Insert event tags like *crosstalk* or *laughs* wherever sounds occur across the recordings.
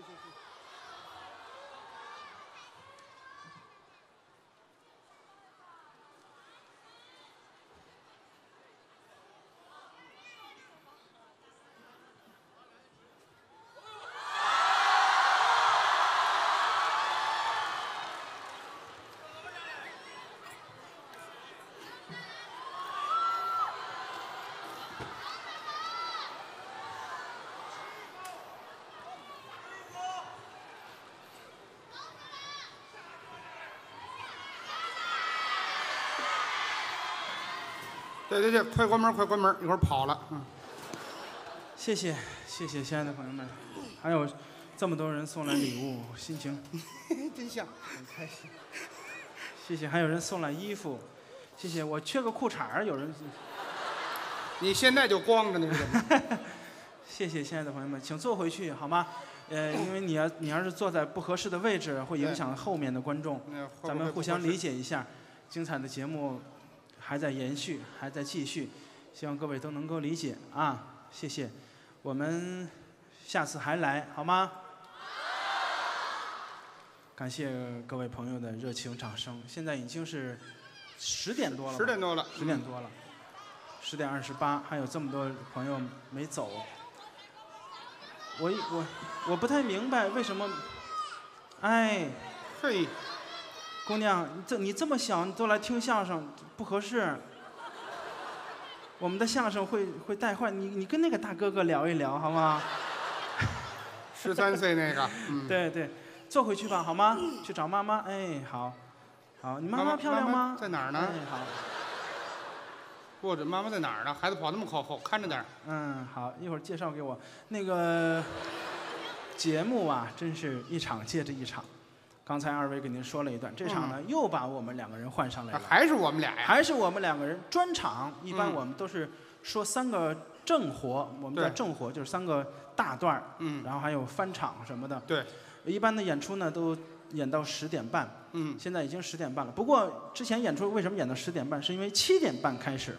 谢对对对，快关门，快关门，一会儿跑了。嗯，谢谢谢谢，亲爱的朋友们，还有这么多人送来礼物，心情 *laughs* 真像。很开心。谢谢，还有人送来衣服，谢谢。我缺个裤衩儿，有人。你现在就光着呢？*laughs* 谢谢，亲爱的朋友们，请坐回去好吗？呃，因为你要你要是坐在不合适的位置，会影响后面的观众。咱们互相理解一下，精彩的节目还在延续，还在继续，希望各位都能够理解啊！谢谢，我们下次还来好吗？感谢各位朋友的热情掌声。现在已经是十点多了，十点多了，十点多了，十点二十八，还有这么多朋友没走。我我我不太明白为什么，哎，嘿，姑娘，你这你这么小，你都来听相声，不合适。我们的相声会会带坏你，你跟那个大哥哥聊一聊好吗？*laughs* 十三岁那个，嗯，对对，坐回去吧，好吗？去找妈妈。哎，好，好，你妈妈漂亮吗？在哪儿呢？哎，好，或者妈妈在哪儿呢？孩子跑那么靠后，看着点儿。嗯，好，一会儿介绍给我。那个节目啊，真是一场接着一场。刚才二位给您说了一段，这场呢、又把我们两个人换上来了，啊还是我们俩呀？还是我们两个人专场。一般嗯我们都是说三个正活，我们叫正活，就是三个大段儿，嗯，然后还有翻场什么的。对，一般的演出呢都演到十点半，嗯，现在已经十点半了。不过之前演出为什么演到十点半？是因为七点半开始，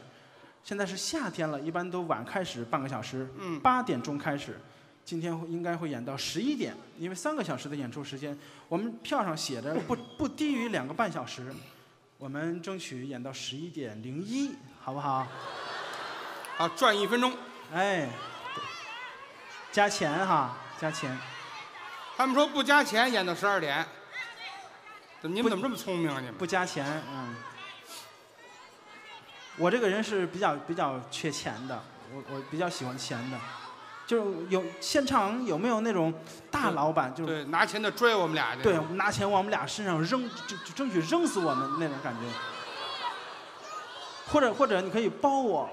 现在是夏天了，一般都晚开始半个小时，嗯，八点钟开始。今天会应该会演到十一点，因为三个小时的演出时间，我们票上写着不不低于两个半小时，我们争取演到十一点零一，好不好？好，赚一分钟。哎，加钱哈，加钱。他们说不加钱演到十二点，怎么你们怎么这么聪明啊？你们不加钱，嗯。我这个人是比较比较缺钱的，我我比较喜欢钱的，就是有现场有没有那种大老板，就是对拿钱的追我们俩去。对拿钱往我们俩身上扔，就就争取扔死我们那种感觉。或者或者你可以包我，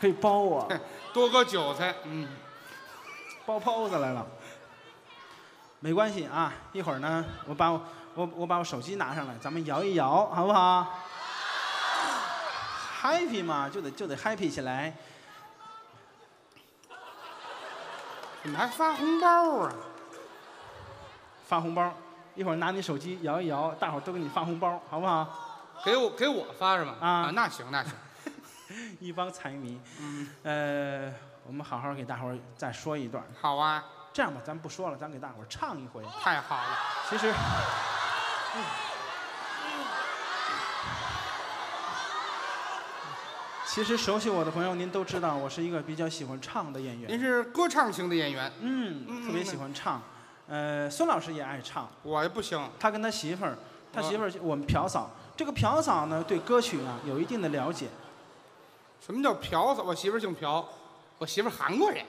可以包我，多个韭菜，嗯，包包子来了。没关系啊，一会儿呢，我把我我我把我手机拿上来，咱们摇一摇，好不好？happy 嘛，就得就得 happy 起来。怎么还发红包啊？发红包，一会儿拿你手机摇一摇，大伙儿都给你发红包，好不好？给我给我发是吗？啊那行那行，*laughs* 一帮财迷。嗯，呃，我们好好给大伙儿再说一段。好啊，这样吧，咱不说了，咱给大伙儿唱一回。太好了。其实，*laughs* 其实熟悉我的朋友，您都知道，我是一个比较喜欢唱的演员。您是歌唱型的演员，嗯，嗯特别喜欢唱。呃，孙老师也爱唱，我也不行。他跟他媳妇儿，他哦媳妇儿我们朴嫂。这个朴嫂呢，对歌曲啊有一定的了解。什么叫朴嫂？我媳妇儿姓朴，我媳妇儿韩国人，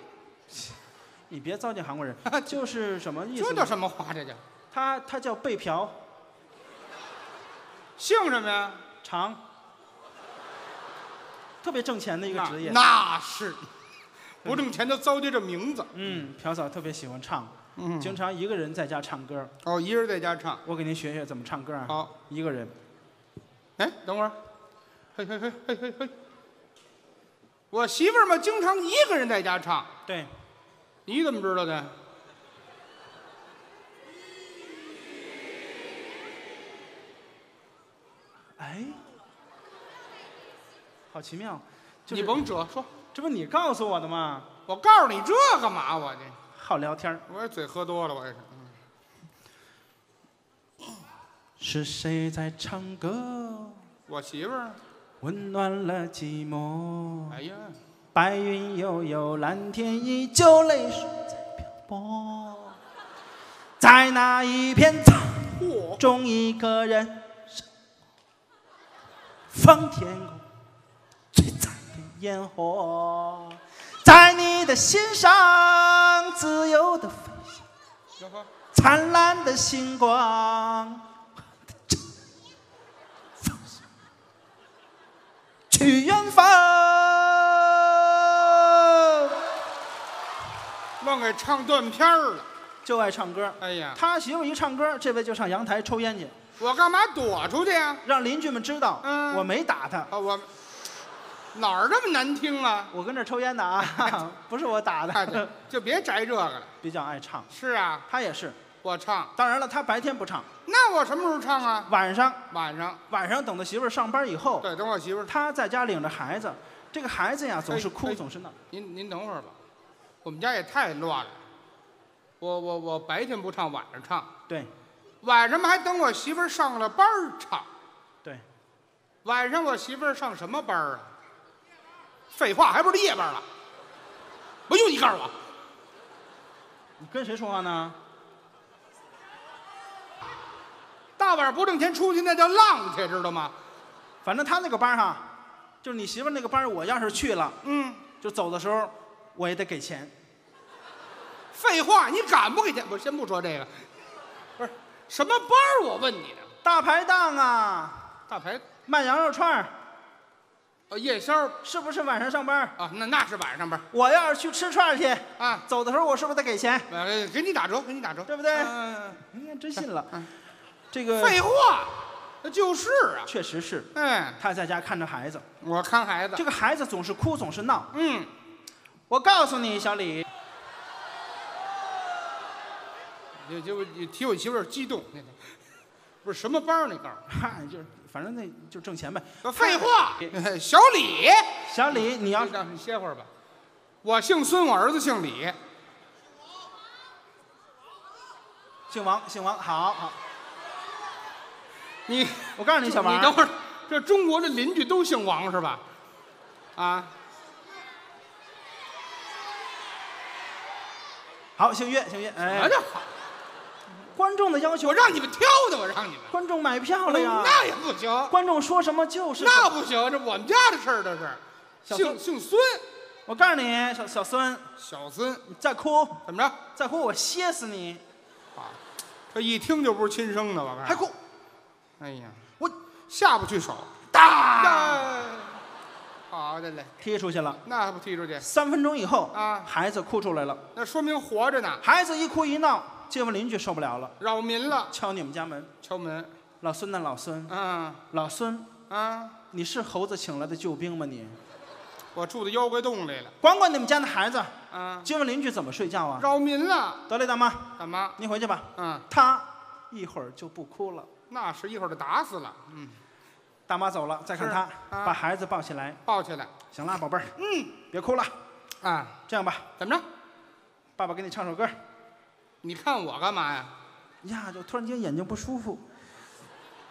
*laughs* 你别糟践韩国人，*laughs* 就是什么意思？这叫什么话？这叫他他叫被朴姓什么呀？长，特别挣钱的一个职业。那是，不挣钱就糟践这名字。嗯，朴嫂特别喜欢唱，嗯，经常一个人在家唱歌。哦，一人在家唱。我给您学学怎么唱歌啊？好，一个人。哎，等会儿，嘿嘿嘿嘿嘿嘿，我媳妇儿嘛，经常一个人在家唱，对，你怎么知道的？哎，好奇妙。就是、你甭遮，说这不你告诉我的吗？我告诉你这干嘛？我这好聊天儿我这嘴喝多了，我这是。是谁在唱歌，我媳妇儿，温暖了寂寞？哎呀，白云悠悠，蓝天依旧，泪水在漂泊。在那一片苍嚯，中，一个人放天空璀璨的烟火，在你的心上自由的飞翔，灿烂的星光。去远方。愣给唱断片儿了。就爱唱歌。哎呀，他媳妇一唱歌，这位就上阳台抽烟去，我干嘛躲出去呀？让邻居们知道，嗯我没打他，啊，我哪儿这么难听啊？我跟这儿抽烟的啊，*laughs* 不是我打哎，对的。就别摘这个了。比较爱唱，是啊，他也是。我唱，当然了，他白天不唱，那我什么时候唱啊？晚上晚上。晚上等他媳妇儿上班以后，对，等我媳妇儿。他在家领着孩子，这个孩子呀总是哭哎总是闹。您您等会儿吧，我们家也太乱了。我我我白天不唱，晚上唱，对晚上嘛还等我媳妇儿上了班儿唱。对，晚上我媳妇儿上什么班儿啊？废话，还不是夜班了？不用你告诉我，你跟谁说话呢？大晚上不挣钱出去那叫浪去，知道吗？反正他那个班儿哈，就是你媳妇那个班，我要是去了，嗯，就走的时候我也得给钱。废话，你敢不给钱？我先不说这个，不是什么班儿，我问你呢。大排档啊，大排，卖羊肉串儿，呃，夜宵是不是晚上上班儿？啊，那那是晚上上班我要是去吃串儿去，啊，走的时候我是不是得给钱？呃，给你打折，给你打折，对不对嗯你看真信了嗯，这个废话，那就是啊。确实是。嗯，他在家看着孩子，我看孩子这，个孩子总是哭，总是闹。嗯，我告诉你，小李，就就你提我媳妇儿激动，那个不是什么班儿，你告诉嗨，就是反正那就挣钱呗。我。废话，小李，小李，你要你让你歇会儿吧。我姓孙，我儿子姓李。姓王，姓王，好好。你我告诉你，小王，你等会儿，这中国的邻居都姓王是吧？啊，好，姓岳，姓岳。什么哎，叫好？观众的要求我，让你们挑的，我让你们。观众买票了呀。那也不行，观众说什么就是么。那不行，这我们家的事儿，这是。小姓姓孙，我告诉你，小小孙，小孙，你再哭，怎么着？再哭我歇死你！啊，这一听就不是亲生的，我告诉你。还哭，哎呀，我下不去手。打，哎好的嘞，踢出去了。那还不踢出去？三分钟以后，啊孩子哭出来了。那说明活着呢，孩子一哭一闹，街坊邻居受不了了，扰民了。敲你们家门。敲门，老孙呐，老孙，嗯老孙，啊，你是猴子请来的救兵吗你？我住到妖怪洞里了。管管你们家的孩子，嗯，街坊邻居怎么睡觉啊？扰民了，得嘞，大妈，大妈？您回去吧。嗯，他一会儿就不哭了。那是一会儿就打死了。嗯，大妈走了，再看是他，啊把孩子抱起来，抱起来。行了，宝贝儿，嗯，别哭了。啊，这样吧，怎么着？爸爸给你唱首歌。你看我干嘛呀？呀，就突然间眼睛不舒服，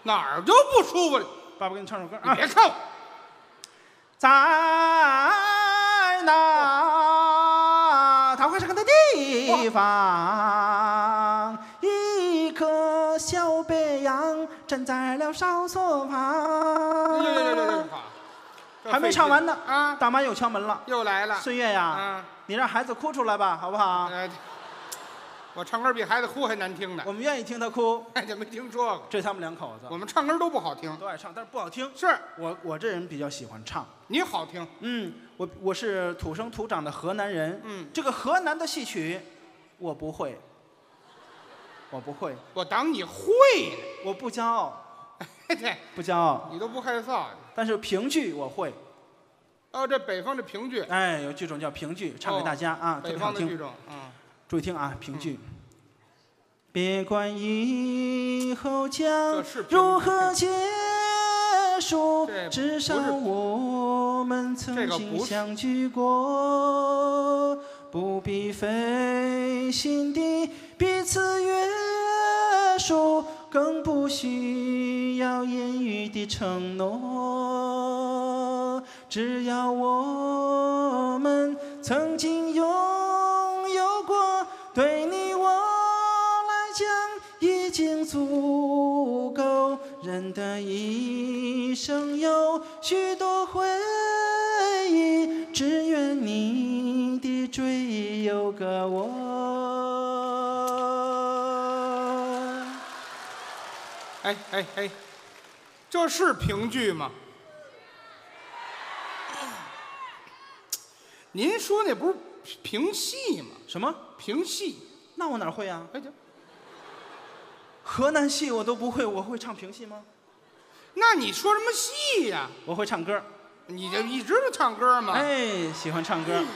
哪儿就不舒服了？爸爸给你唱首歌你啊。别看我，在那桃花盛开的地方，一棵小白杨站在了哨所旁。还没唱完呢，啊！大妈又敲门了。又来了。孙悦呀，啊，你让孩子哭出来吧，好不好？呃，我唱歌比孩子哭还难听呢，我们愿意听他哭。*laughs* 哎，就没听说过。这他们两口子我们唱歌都不好听，都爱唱，但是不好听。是我我这人比较喜欢唱。你好听，嗯，我我是土生土长的河南人。嗯，这个河南的戏曲，我不会，我不会，我当你会呢。我不骄傲，*laughs* 对，不骄傲。你都不害臊。但是评剧我会，哦，这北方的评剧，哎，有剧种叫评剧，唱给大家啊，特北别好。方的剧种，嗯，注意听啊，评剧。别管以后将如何结束，至少我们曾经相聚过，不必费心地彼此约束，更不需要言语的承诺。只要我们曾经够。人的一生有许多回忆，只愿你的追忆有个我。哎哎哎，这是评剧吗？您说那不是评戏吗？什么？评戏，那我哪会啊？哎，这河南戏我都不会，我会唱评戏吗？那你说什么戏呀、我会唱歌。你就一直都唱歌吗？哎，喜欢唱歌。*laughs*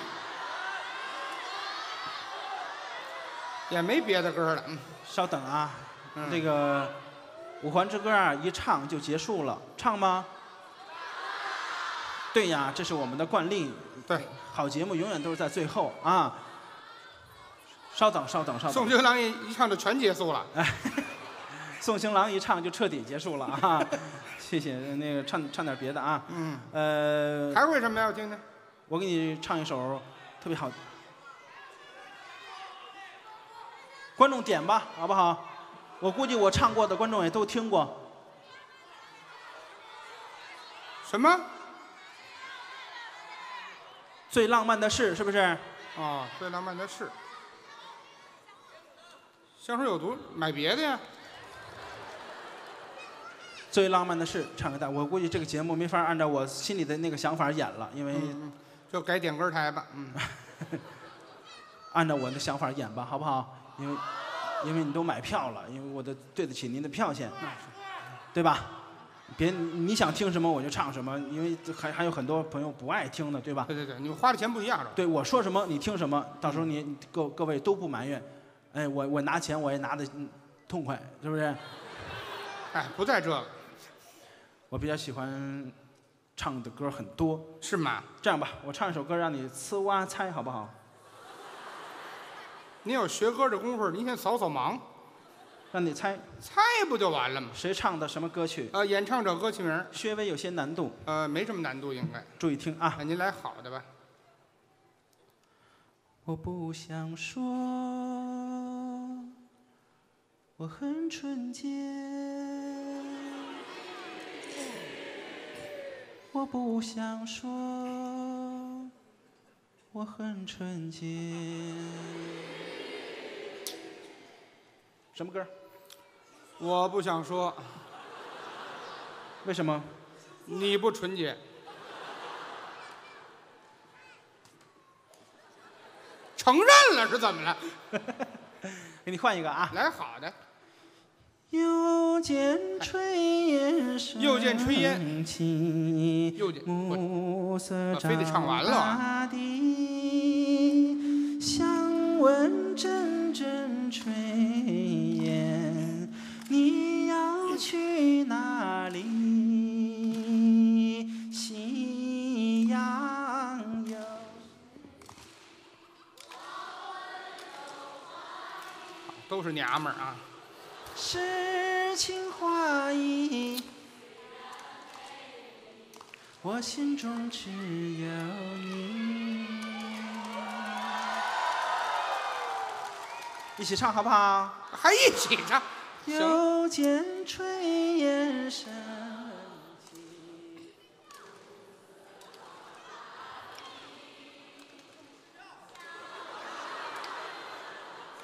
也没别的歌了。嗯，稍等啊，嗯这个五环之歌啊，一唱就结束了，唱吗？对呀，这是我们的惯例。对，好节目永远都是在最后啊。稍等，稍等，稍等。宋新郎一一唱就全结束了。*laughs* *laughs* 宋新郎一唱就彻底结束了啊！*laughs* 谢谢，那个唱唱点别的啊。嗯，呃，还会什么呀？我听听。我给你唱一首特别好，观众点吧，好不好？我估计我唱过的观众也都听过。什么？最浪漫的事是不是？哦，最浪漫的事。香水有毒，买别的呀。最浪漫的事，唱给大。我估计这个节目没法按照我心里的那个想法演了，因为就改点歌台吧。嗯，*laughs* 按照我的想法演吧，好不好？因为因为你都买票了，因为我的对得起您的票钱，对吧？别你想听什么我就唱什么，因为还还有很多朋友不爱听的，对吧？对对对，你们花的钱不一样？对我说什么你听什么，到时候你各各位都不埋怨，哎，我我拿钱我也拿的痛快，是不是？哎，不在这个，我比较喜欢唱的歌很多，是吗？这样吧，我唱一首歌让你呲哇猜好不好？您有学歌的功夫，您先扫扫盲，让你猜猜不就完了吗？谁唱的什么歌曲，呃，演唱者、歌曲名儿，稍微有些难度，呃，没什么难度，应该。注意听啊！那您来好的吧。我不想说，我很纯洁。我不想说，我很纯洁。什么歌？我不想说，为什么？你不纯洁。承认了是怎么了？*laughs* 给你换一个啊！来好的，又见炊烟升又见炊烟起，又见暮色啊非得唱完了啊大地，想问阵阵炊烟，你要去哪里？夕阳有。都是娘们儿啊。诗情画意，我心中只有你。一起唱好不好？还一起唱，行，又见炊烟升起。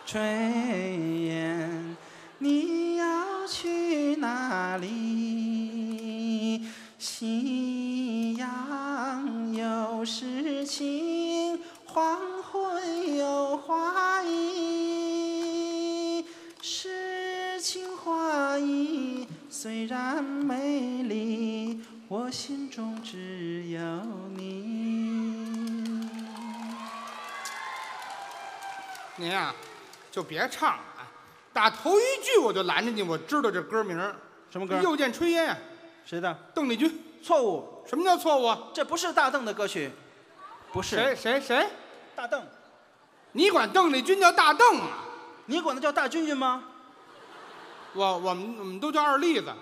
炊烟，你要去哪里？夕阳有诗情，黄昏有花意。诗情画意虽然美丽，我心中只有你。您呀、就别唱了。打头一句我就拦着你，我知道这歌名儿什么歌？又见炊烟啊，谁的？邓丽君。错误，什么叫错误？这不是大邓的歌曲，不是。谁谁谁？大邓。你管邓丽君叫大邓啊？你管她叫大君君吗？我我们我们都叫二栗子。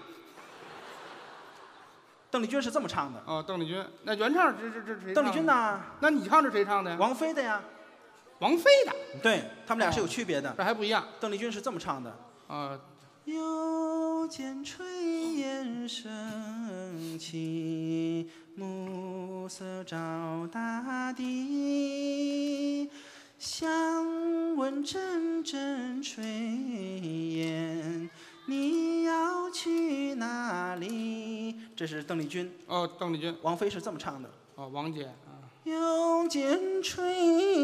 邓丽君是这么唱的。哦，邓丽君，那原唱这这这谁？邓丽君呢？那你唱是谁唱的呀？王菲的呀。王菲的。对他们俩是有区别的。这还不一样。邓丽君是这么唱的。啊。又见炊烟升起，暮色照大地。想问阵阵炊烟，你要去哪里？这是邓丽君。哦，邓丽君。王菲是这么唱的。哦，王姐。又见炊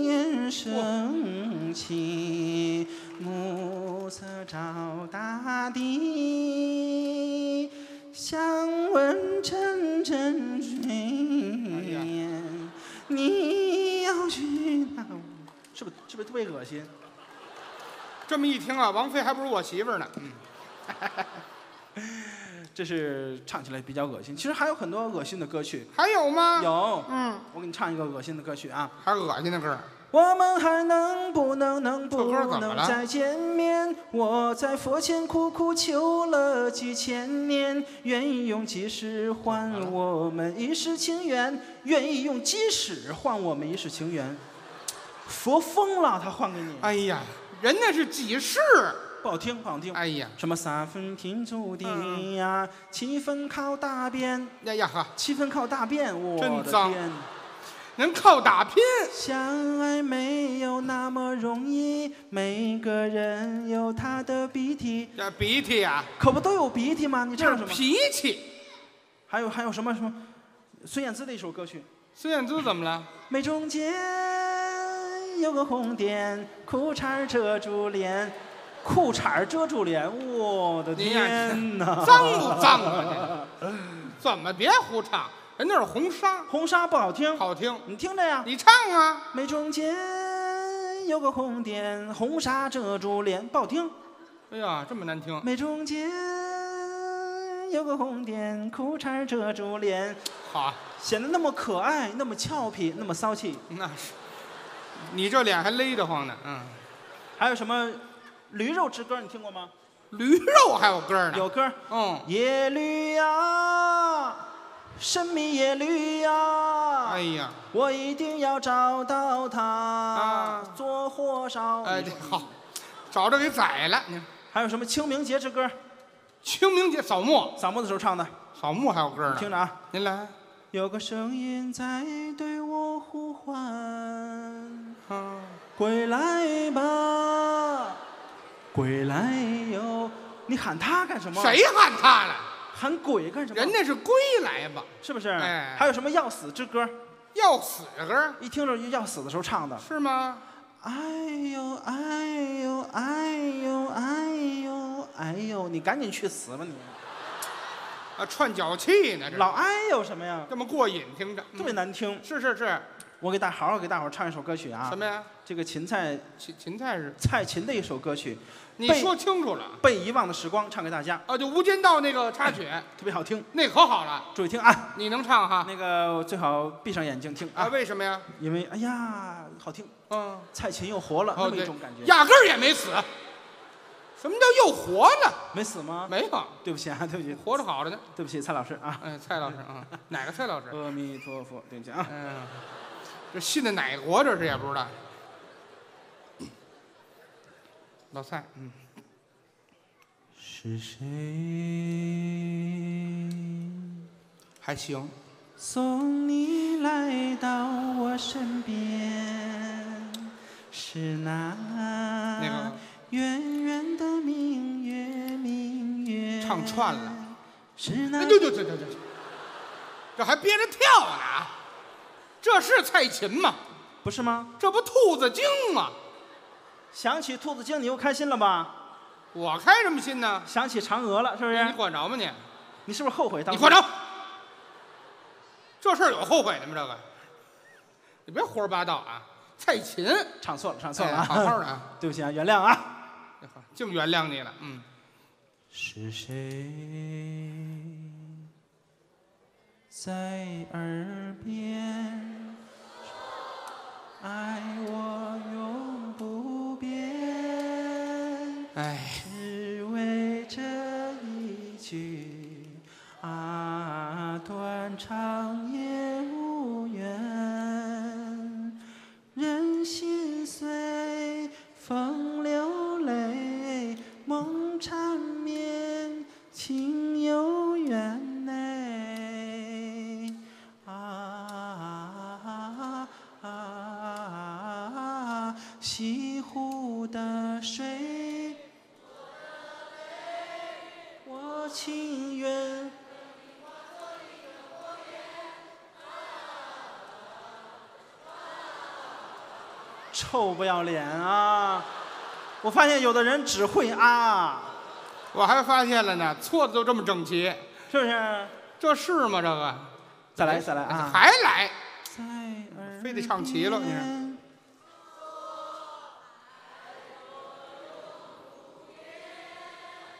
烟升起，暮色照大地。想问阵阵炊烟，你要去哪？是不是是不是特别恶心？这么一听啊，王菲还不如我媳妇儿呢。这是唱起来比较恶心，其实还有很多恶心的歌曲。还有吗？有，嗯，我给你唱一个恶心的歌曲啊。还恶心的歌？我们还能不能能不能再见面？我在佛前苦苦求了几千年，愿意用几世换我们一世情缘，愿意用几世换我们一世情缘。佛疯了，他换给你。哎呀，人家是几世。不好听，不好听。哎呀，什么三分天注定呀，七分靠大便。哎呀哈，七分靠大便，我的天，能靠打拼。相爱没有那么容易，每个人有他的鼻涕。呀鼻涕呀，可不都有鼻涕吗？你唱什么？脾气。还有还有什么什么？孙燕姿的一首歌曲。孙燕姿怎么了？眉中间有个红点，裤衩遮住脸。裤衩遮住脸，我的天哪！脏不脏啊？怎么别胡唱？人那是红纱，红纱不好听，好听。你听着呀，你唱啊。眉中间有个红点，红纱遮住脸，不好听。哎呀，这么难听。眉中间有个红点，裤衩遮住脸，好，显得那么可爱，那么俏皮，那么骚气。那是，你这脸还勒得慌呢。嗯，还有什么？驴肉之歌你听过吗？驴肉还有歌呢？有歌。嗯。野驴呀，神秘野驴呀。哎呀。我一定要找到它，做火烧。哎，好，找着给宰了。还有什么清明节之歌？清明节扫墓，扫墓的时候唱的。扫墓还有歌呢。听着啊，您来。有个声音在对我呼唤，归来吧。归来哟！你喊他干什么？谁喊他了？喊鬼干什么？人家是归来吧？是不是？哎，还有什么要死之歌？要死歌？一听着就要死的时候唱的。是吗？哎呦哎呦哎呦哎呦哎呦！你赶紧去死吧你！啊，串脚气呢？这老哎呦什么呀？这么过瘾，听着特别难听。是是是。我给大好好给大伙唱一首歌曲啊！什么呀？这个芹菜芹芹菜是蔡琴的一首歌曲。你说清楚了。被遗忘的时光，唱给大家。啊，就《无间道》那个插曲，特别好听。那可好了，注意听啊！你能唱哈？那个最好闭上眼睛听啊。为什么呀？因为哎呀，好听。嗯。蔡琴又活了，那么一种感觉。压根儿也没死。什么叫又活了？没死吗？没有。对不起啊，对不起。活着好着呢。对不起，蔡老师啊。哎，蔡老师啊，哪个蔡老师？阿弥陀佛，对不起啊。嗯。这信的哪国？这是也不知道。老蔡，嗯。是谁？还行。送你来到我身边，是那那个圆圆的明月，明月。唱串了。是那。对对对对对。这还憋着跳呢。这是蔡琴吗？不是吗？这不兔子精吗？想起兔子精，你又开心了吧？我开什么心呢？想起嫦娥了，是不是？你管着吗你？你是不是后悔当？你管着？这事儿有后悔的吗？这个，你别胡说八道啊！蔡琴唱错了，唱错了，好好的啊！*laughs* 对不起啊，原谅啊！净原谅你了，嗯。是谁在耳边，爱我永不变，哎，只为这一句啊，断肠也不要脸啊！我发现有的人只会啊，我还发现了呢，错的都这么整齐，是不是？这是吗？这个再来，再来啊！还来，在耳非得唱齐了你看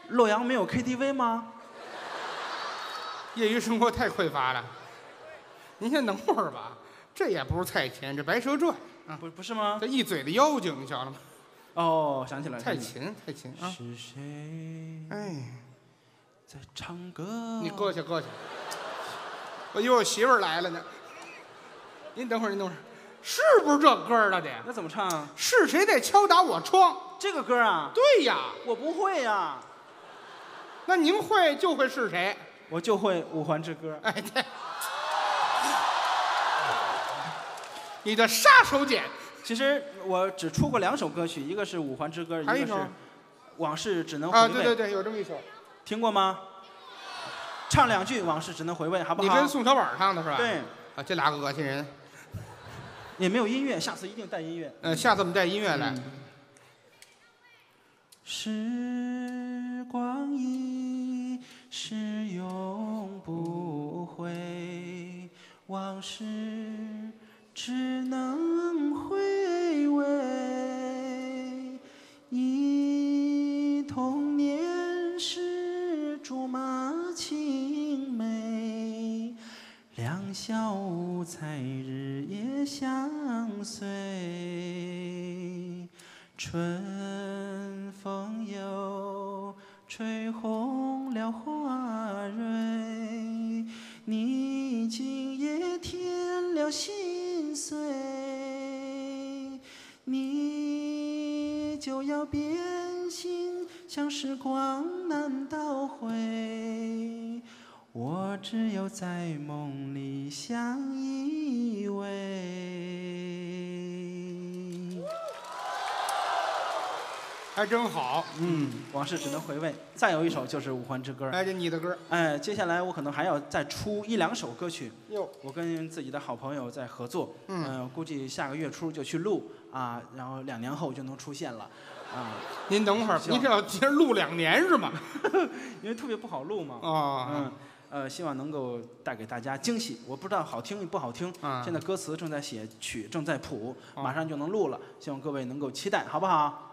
洛阳没有 KTV 吗？业余生活太匮乏了。您先等会儿吧，这也不是蔡琴，这《白蛇传》啊，不，不是吗？这一嘴的妖精，你晓了吗？哦，想起来了，蔡琴，蔡琴啊，是谁哎，在唱歌？你搁下搁下。我以为我媳妇儿来了呢。您等会儿，您等会儿，是不是这歌儿了得？那怎么唱啊？是谁在敲打我窗？这个歌啊，对呀，我不会呀，那您会就会是谁？我就会《五环之歌》。哎，对，你的杀手锏，其实我只出过两首歌曲，一个是《五环之歌》，还有一一个是《往事只能回啊，味》对对对，有这么一首，听过吗？唱两句《往事只能回味》，好不好你？跟宋小宝唱的是吧？，对，啊，这俩恶心人。也没有音乐，下次一定带音乐。呃，下次我们带音乐来。嗯时光一逝永不回，往事只能回味。忆童年时竹马青梅，两小无猜日夜相随。春风又吹红了花蕊，你今夜添了心岁，你就要变心，像时光难倒回。我只有在梦里相依偎。还真好。嗯，往事只能回味。再有一首就是《五环之歌》。哎，这你的歌。哎，接下来我可能还要再出一两首歌曲。哟，我跟自己的好朋友在合作，嗯呃估计下个月初就去录啊，然后两年后就能出现了，啊，您等会儿，行您这要接着录两年是吗？*laughs* 因为特别不好录嘛。啊，嗯，呃，希望能够带给大家惊喜。我不知道好听与不好听，嗯现在歌词正在写，曲正在谱，哦马上就能录了，希望各位能够期待，好不好？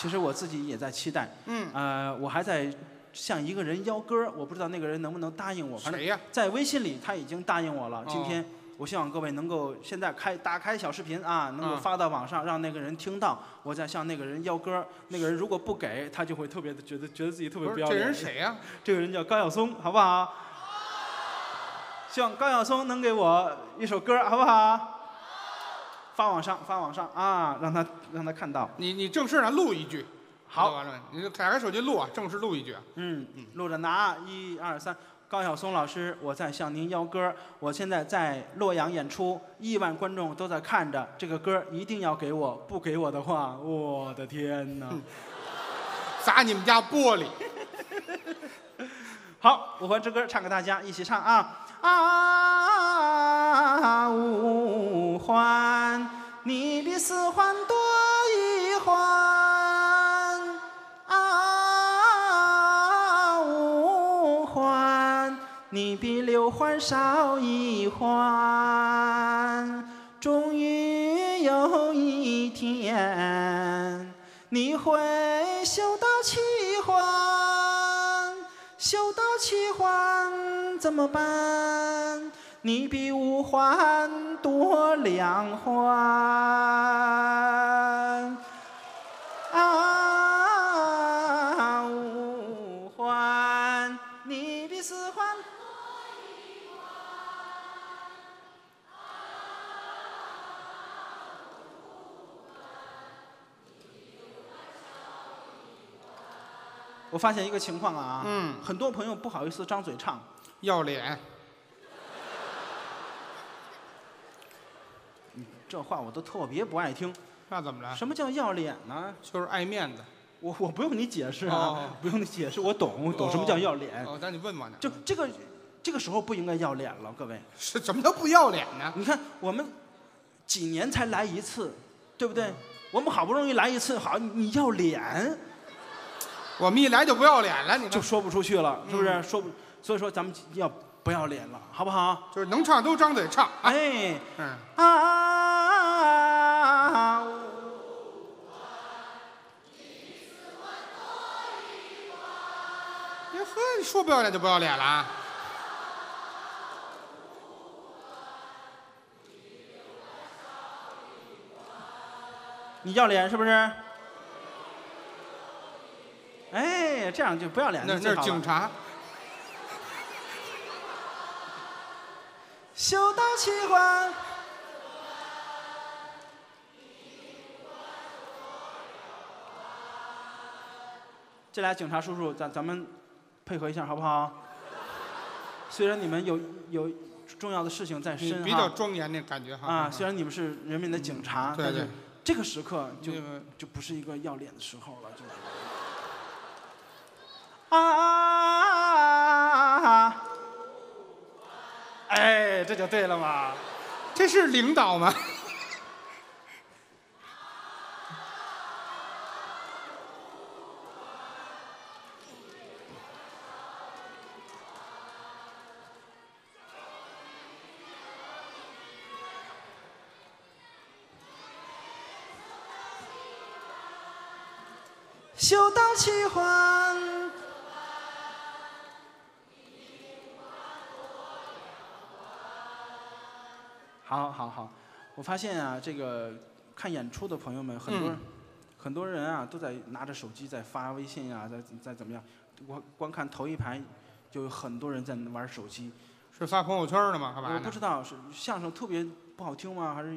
其实我自己也在期待，嗯，呃，我还在向一个人邀歌，我不知道那个人能不能答应我，反正谁呀？在微信里他已经答应我了。哦今天我希望各位能够现在开打开小视频啊，能够嗯发到网上，让那个人听到我在向那个人邀歌。那个人如果不给，他就会特别的觉得觉得自己特别不是这不要脸。人谁呀？*laughs* 这个人叫高晓松，好不好？希望高晓松能给我一首歌，好不好？发网上，发网上啊，让他让他看到。你你正式上录一句。好完了，你就打开手机录啊，正式录一句。嗯嗯，录着呢啊，一二三。高晓松老师，我在向您邀歌。我现在在洛阳演出，亿万观众都在看着，这个歌一定要给我，不给我的话，我的天哪！砸你们家玻璃。*laughs* 好，五环之歌唱给大家，一起唱啊啊！五环，你比四环多一环啊！五环，你比六环少一环。终于有一天，你会怎么办？你比五环多两环。啊，五环，你比四环。我发现一个情况啊，嗯，很多朋友不好意思张嘴唱，要脸，这话我都特别不爱听。那怎么了？什么叫要脸呢？就是爱面子。我我不用你解释啊，哦不用你解释，我懂，我懂什么叫要脸。哦，那你问我呢？就这个这个时候不应该要脸了，各位。*laughs* 是怎么叫不要脸呢？你看我们几年才来一次，对不嗯对？我们好不容易来一次，好，你要脸我们一来就不要脸了，你看，就说不出去了，是不是？嗯说不，所以说咱们要不要脸了，好不好？就是能唱都张嘴唱。啊，哎嗯，啊！你呵，你说不要脸就不要脸了啊？你要脸是不是？哎，这样就不要脸那那警察。修道奇观。这俩警察叔叔，咱咱们配合一下好不好？虽然你们有有重要的事情在你身比较庄严的感觉哈。啊，虽然你们是人民的警察，对对但是这个时刻就就不是一个要脸的时候了，就是。啊！*laughs* 这就对了嘛。这是领导吗？修道奇欢。好好好，我发现啊，这个看演出的朋友们，很多、嗯很多人啊都在拿着手机在发微信啊、在在怎么样？我光看头一排，就有很多人在玩手机。是发朋友圈呢吗？干嘛？我不知道是相声特别不好听吗？还是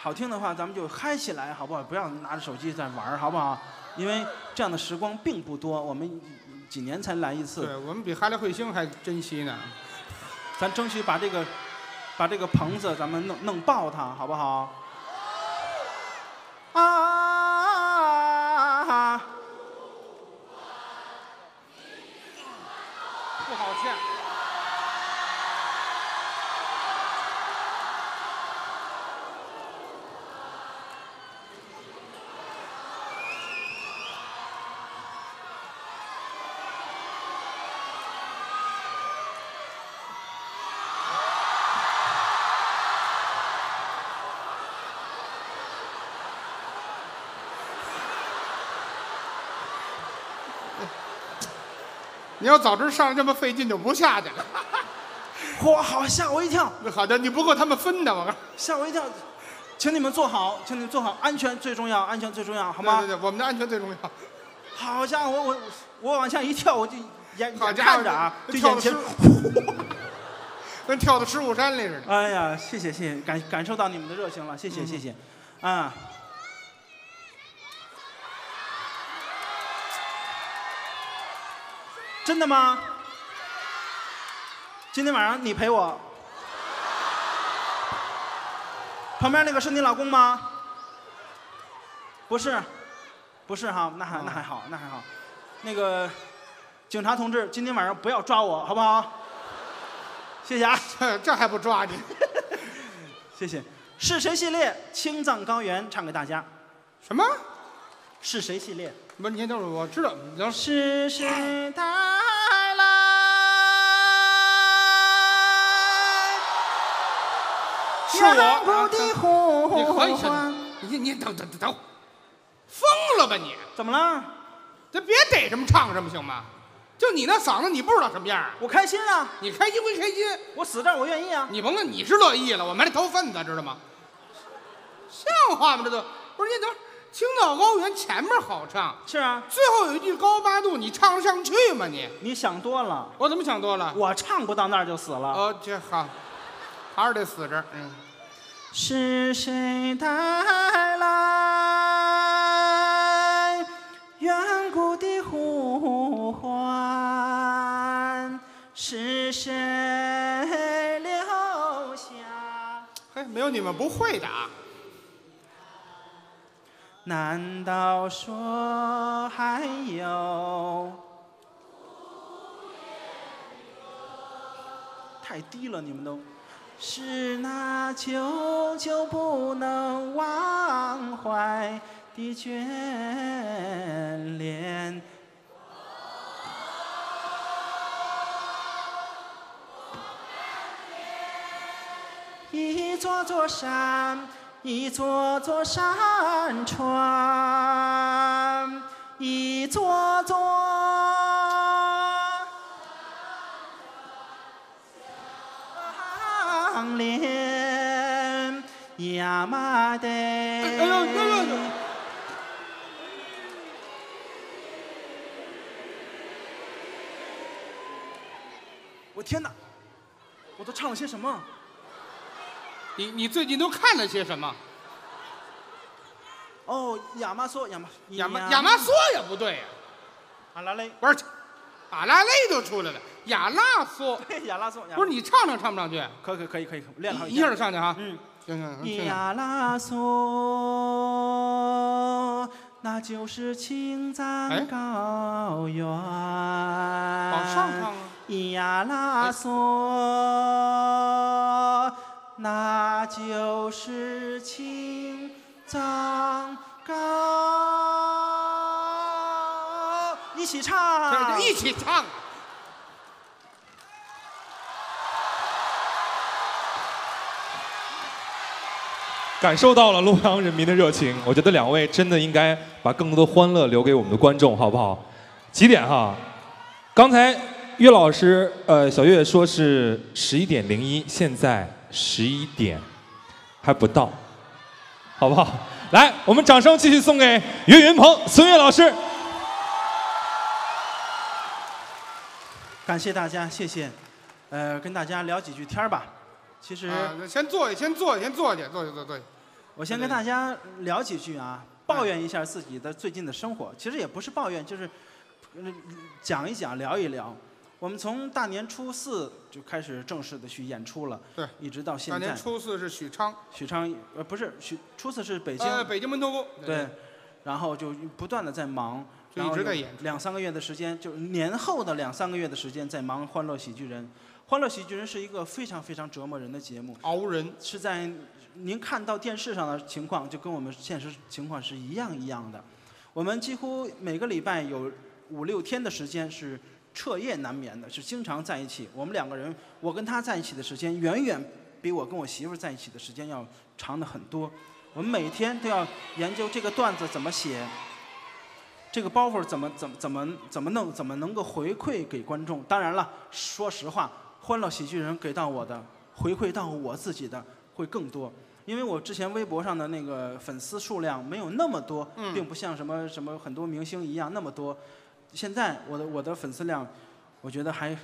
好听的话，咱们就嗨起来，好不好？不要拿着手机在玩，好不好？因为这样的时光并不多，我们几年才来一次，对我们比哈雷彗星还珍惜呢。咱争取把这个把这个棚子咱们弄弄爆它，好不好？啊！你要早知上来这么费劲，就不下去了。*laughs* 嚯，好吓我一跳，好的，你不够他们分的，我告诉吓我一跳，请你们坐好，请你们坐好，安全最重要，安全最重要，好。吗？对对对，我们的安全最重要。好家伙，我我我往下一跳，我就眼眼好家伙看着啊，就眼前，跟跳到狮虎山里似的。哎呀，谢谢谢谢，感感受到你们的热情了，谢谢嗯谢谢，啊。真的吗？今天晚上你陪我。旁边那个是你老公吗？不是，不是哈，那还那还好，那还好。那个警察同志，今天晚上不要抓我，好不好？谢谢啊。这 *laughs* 这还不抓你？*laughs* 谢谢。是谁系列《青藏高原》唱给大家。什么？是谁系列？不是，你先等会儿，我知道。行，是谁带 *laughs* 是我远古的你可以唤先。你你等等等等，疯了吧你？怎么了？咱别逮什么唱什么行吗？就你那嗓子，你不知道什么样啊？我开心啊！你开心归开心，我死这儿我愿意啊！你甭问你是乐意了，我埋这头份子，知道吗？像话吗？这都不是你等会儿青藏高原前面好唱，是啊，最后有一句高八度，你唱得上去吗你？你想多了，我怎么想多了？我唱不到那儿就死了。哦，这好，还是得死这儿。嗯，是谁带来远古的呼唤？是谁留下？嘿，没有你们不会的啊。难道说还有？太低了，你们都。是那久久不能忘怀的眷恋。一座座山，一座座山川，一座座唱了些什么？你你最近都看了些什么？哦，亚麻梭，亚麻亚麻亚麻梭也不对呀、阿拉蕾，不是，阿拉蕾都出来了，亚拉索 *laughs* 对，亚拉索，不是你唱唱唱不上去？可可可以可以，练了一一下上去哈。嗯。行行，听听呀啦嗦，那就是青藏哎高原。往上唱啊。呀啦嗦，那就是青藏高。一起唱。一起唱。感受到了洛阳人民的热情，我觉得两位真的应该把更多的欢乐留给我们的观众，好不好？几点哈？刚才岳老师，呃，小岳说是十一点零一，现在十一点还不到，好不好？来，我们掌声继续送给岳云鹏、孙越老师。感谢大家，谢谢。呃，跟大家聊几句天儿吧。其实。啊，先坐下，先坐下，先坐下，坐下，坐下，坐下。我先跟大家聊几句啊，抱怨一下自己的最近的生活。其实也不是抱怨，就是呃讲一讲，聊一聊。我们从大年初四就开始正式的去演出了，对，一直到现大在。年初四是许昌，许昌呃不是许初四是北京，呃，北京门头沟。对，然后就不断的在忙，就然后一直在演出两三个月的时间，就是年后的两三个月的时间在忙《欢乐喜剧人》。《欢乐喜剧人》是一个非常非常折磨人的节目，熬人。是在您看到电视上的情况，就跟我们现实情况是一样一样的。我们几乎每个礼拜有五六天的时间是彻夜难眠的，是经常在一起。我们两个人，我跟他在一起的时间远远比我跟我媳妇在一起的时间要长的很多。我们每天都要研究这个段子怎么写，这个包袱怎么怎么怎么怎么弄，怎么能够回馈给观众。当然了，说实话，《欢乐喜剧人》给到我的回馈到我自己的会更多，因为我之前微博上的那个粉丝数量没有那么多，并不像什么什么很多明星一样那么多。现在我的我的粉丝量，我觉得还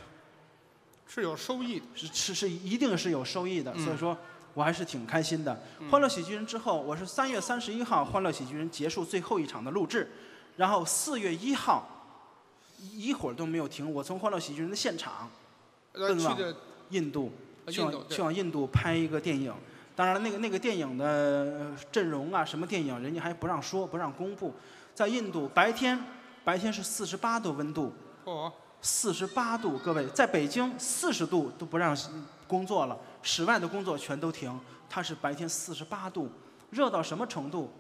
是有收益的。是是是一定是有收益的，嗯所以说我还是挺开心的。欢乐喜剧人之后，我是三月三十一号《欢乐喜剧人》结束最后一场的录制，然后四月一号一一会儿都没有停，我从《欢乐喜剧人》的现场呃，奔往印度，去往去往印度拍一个电影。当然了，那个那个电影的呃阵容啊，什么电影，人家还不让说，不让公布。在印度白天，白天是四十八度温度，哦，四十八度，各位，在北京四十度都不让工作了，室外的工作全都停。它是白天四十八度，热到什么程度？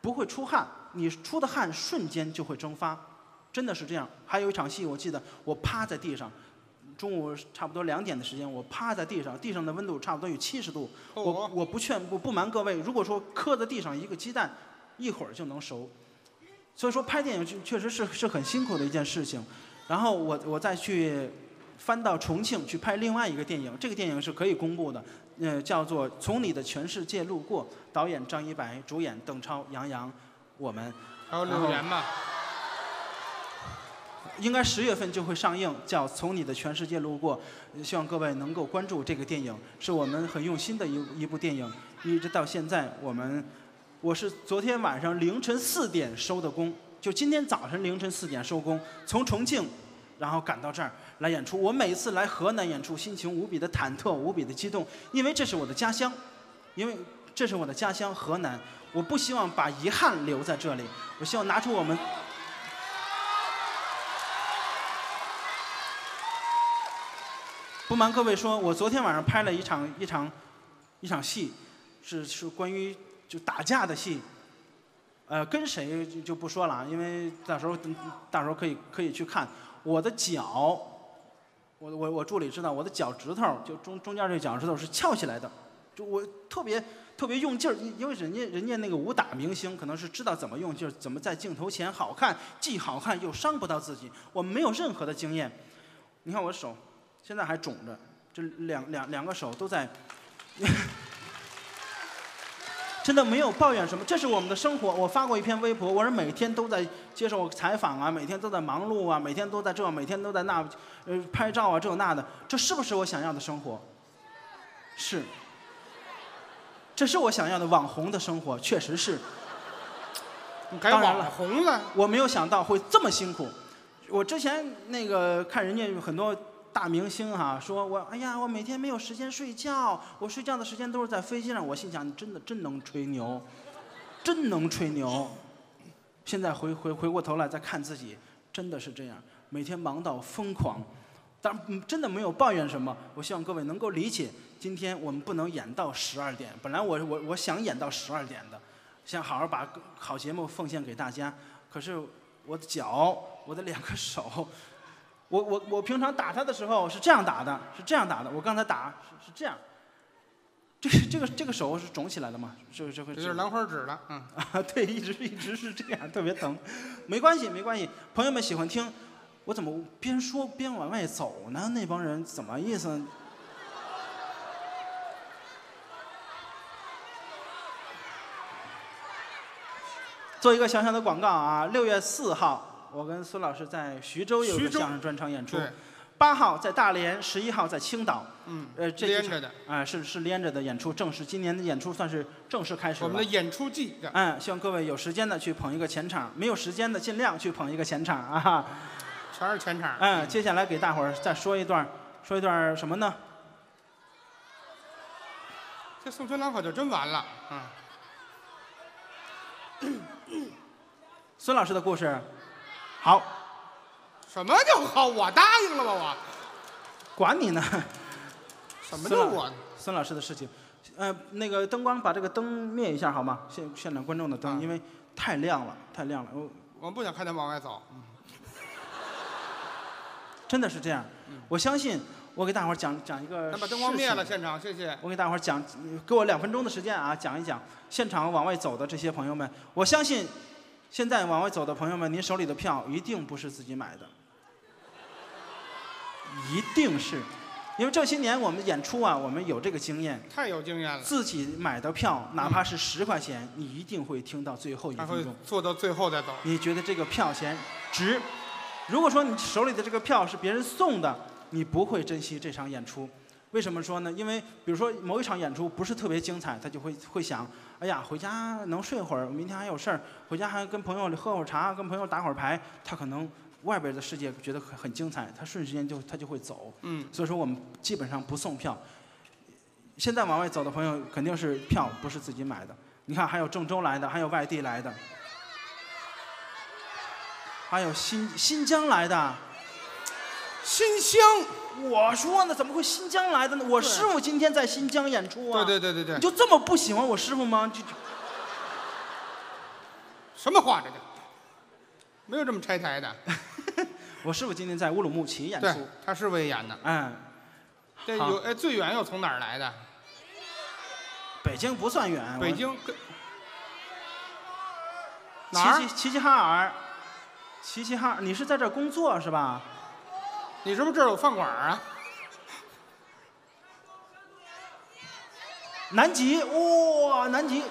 不会出汗，你出的汗瞬间就会蒸发，真的是这样。还有一场戏，我记得我趴在地上，中午差不多两点的时间，我趴在地上，地上的温度差不多有七十度。我，我不劝不不瞒各位，如果说磕在地上一个鸡蛋，一会儿就能熟。所以说拍电影确确实是是很辛苦的一件事情。然后我我再去翻到重庆去拍另外一个电影，这个电影是可以公布的，呃，叫做《从你的全世界路过》，导演张一白，主演邓超、杨洋，我们还有柳岩嘛，应该十月份就会上映，叫《从你的全世界路过》，希望各位能够关注这个电影，是我们很用心的一一部电影，一直到现在我们，我是昨天晚上凌晨四点收的工，就今天早晨凌晨四点收工，从重庆，然后赶到这儿来演出。我每次来河南演出，心情无比的忐忑，无比的激动，因为这是我的家乡，因为这是我的家乡河南，我不希望把遗憾留在这里，我希望拿出我们。不瞒各位说，我昨天晚上拍了一场一场一场戏，是是关于就打架的戏。呃，跟谁就不说了，因为到时候到时候可以可以去看。我的脚，我我我助理知道，我的脚趾头就中中间这脚趾头是翘起来的，就我特别特别用劲儿，因为人家人家那个武打明星可能是知道怎么用劲儿，怎么在镜头前好看，既好看又伤不到自己。我没有任何的经验，你看我手。现在还肿着，这两两两个手都在，真的没有抱怨什么，这是我们的生活。我发过一篇微博，我说每天都在接受采访啊，每天都在忙碌啊，每天都在这，每天都在那，呃，拍照啊，这那的，这是不是我想要的生活？是，这是我想要的网红的生活，确实是。你改网红了？我没有想到会这么辛苦。我之前那个看人家很多。大明星哈，说我哎呀，我每天没有时间睡觉，我睡觉的时间都是在飞机上。我心想，你真的真能吹牛，真能吹牛。现在回回回过头来再看自己，真的是这样，每天忙到疯狂，但真的没有抱怨什么。我希望各位能够理解，今天我们不能演到十二点。本来我我我想演到十二点的，想好好把好节目奉献给大家。可是我的脚，我的两个手。我我我平常打他的时候是这样打的，是这样打的。我刚才打是是这样，这个这个这个手是肿起来了嘛？这这这是兰花指了，嗯啊，*laughs* 对，一直一直是这样，特别疼。没关系没关系，朋友们喜欢听，我怎么边说边往外走呢？那帮人怎么意思？做一个小小的广告啊，六月四号。我跟孙老师在徐州有个相声专场演出，八号在大连，十一号在青岛。嗯，呃，这连着的，啊，是是连着的演出，正式今年的演出算是正式开始了。我们的演出季。嗯，希望各位有时间的去捧一个前场，没有时间的尽量去捧一个前场啊。全是前场。嗯，接下来给大伙儿再说一段，说一段什么呢？这宋春兰可就真完了，嗯。孙老师的故事。好，什么叫好？我答应了吧？我管你呢。什么叫我？孙老师的事情，呃，那个灯光把这个灯灭一下好吗？现现场观众的灯，因为太亮了，太亮了。我我不想看他往外走。真的是这样。我相信，我给大伙儿讲讲一个。那把灯光灭了，现场谢谢。我给大伙儿讲，给我两分钟的时间啊，讲一讲现场往外走的这些朋友们。我相信。现在往外走的朋友们，您手里的票一定不是自己买的，一定是，因为这些年我们演出啊，我们有这个经验，太有经验了。自己买的票，哪怕是十块钱，你一定会听到最后一分钟，做到最后再走。你觉得这个票钱值？如果说你手里的这个票是别人送的，你不会珍惜这场演出。为什么说呢？因为比如说某一场演出不是特别精彩，他就会会想，哎呀，回家能睡会儿，明天还有事儿，回家还跟朋友喝会儿茶，跟朋友打会儿牌，他可能外边的世界觉得很很精彩，他瞬时间就他就会走。嗯。所以说我们基本上不送票。现在往外走的朋友肯定是票不是自己买的，你看还有郑州来的，还有外地来的，还有新新疆来的，新乡。我说呢，怎么会新疆来的呢？我师傅今天在新疆演出啊！对对对对对，你就这么不喜欢我师傅吗？就什么话这叫？没有这么拆台的。*laughs* 我师傅今天在乌鲁木齐演出，他师傅也演的。嗯，这有哎，最远又从哪儿来的？北京不算远。北京。哪儿？齐齐哈尔。齐齐哈尔，你是在这儿工作是吧？你是不是这儿有饭馆啊？*laughs* 南极，哇，南极，